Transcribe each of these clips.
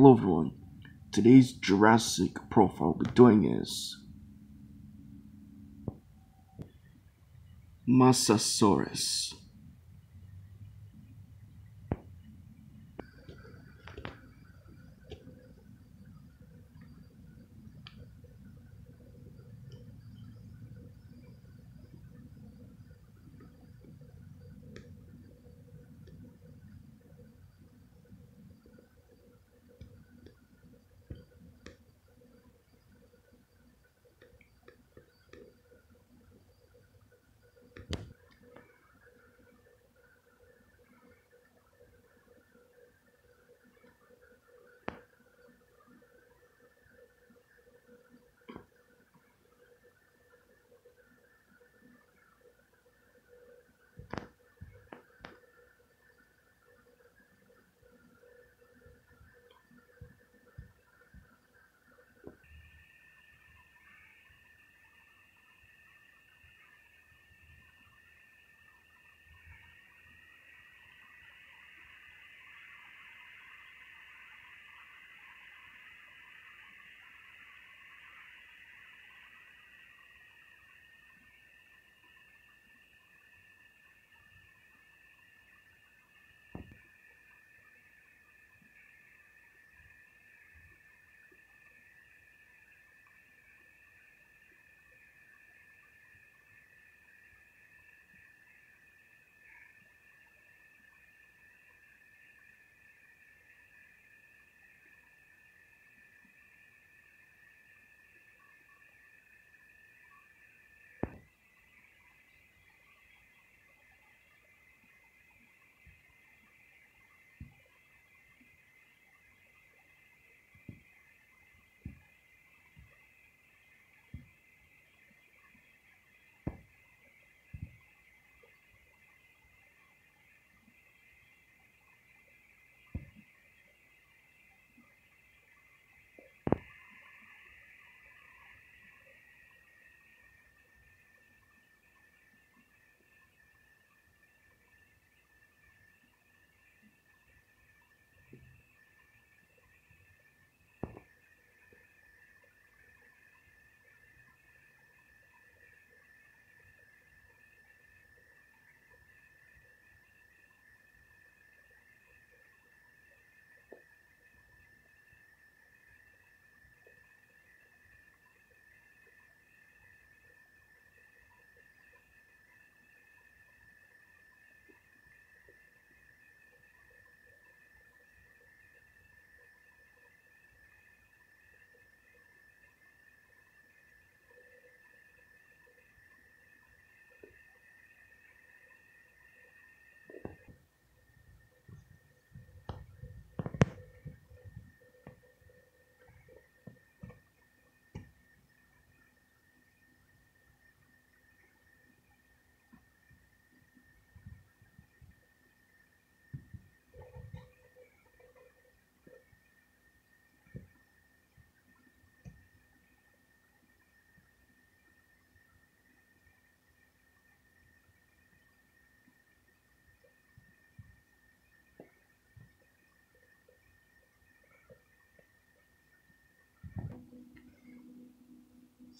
Hello everyone, today's Jurassic profile we're doing is Mussaurus.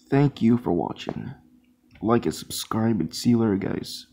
Thank you for watching. Like and subscribe and see you later guys.